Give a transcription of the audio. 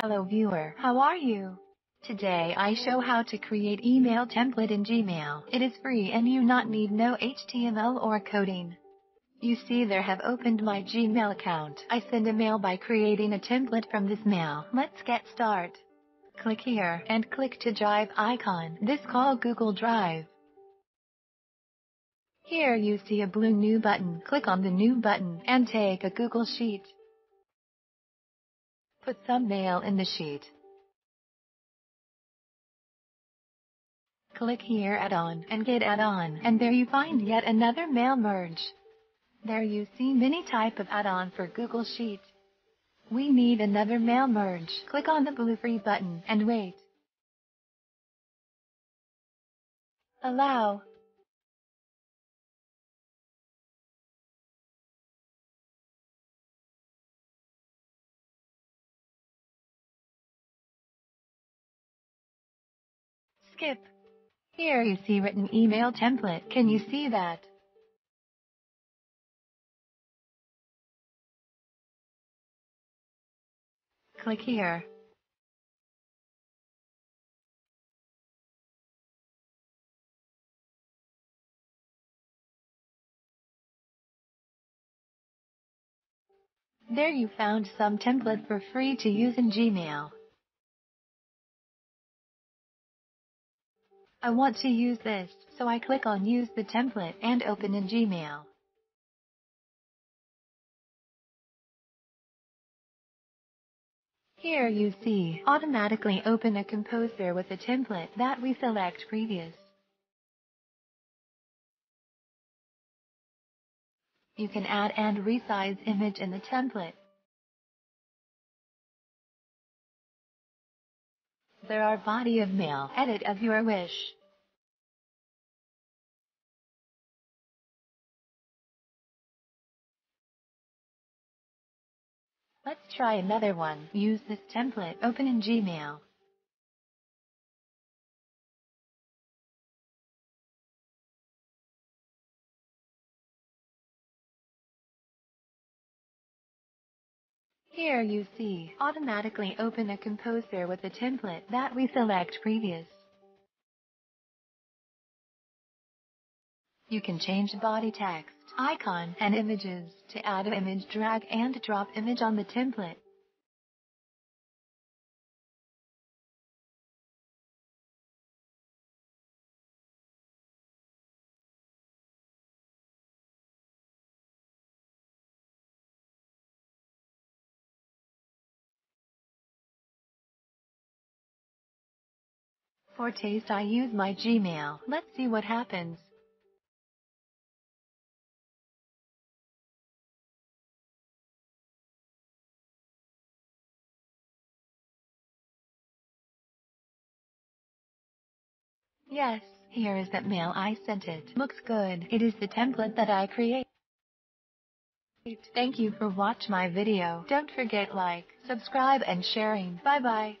Hello viewer, how are you? Today I show how to create email template in Gmail. It is free and you not need no HTML or coding. You see there have opened my Gmail account. I send a mail by creating a template from this mail. Let's get start. Click here and click to Drive icon. This call Google Drive. Here you see a blue New button. Click on the New button and take a Google Sheet. Put thumbnail in the sheet. Click here add-on and get add-on and there you find yet another mail merge. There you see many type of add-on for Google Sheet. We need another mail merge. Click on the blue free button and wait. Allow. Skip. Here you see written email template. Can you see that? Click here. There you found some template for free to use in Gmail. I want to use this, so I click on Use the template and open in Gmail. Here you see, automatically open a composer with a template that we select previous. You can add and resize image in the template. There are body of mail, edit as your wish. Let's try another one. Use this template, open in Gmail. Here you see, automatically open a composer with a template that we select previous. You can change body text, icon, and images. To add an image drag and drop image on the template. For taste I use my Gmail. Let's see what happens. Yes, here is that mail I sent it. Looks good. It is the template that I create. Thank you for watch my video. Don't forget like, subscribe and sharing. Bye bye.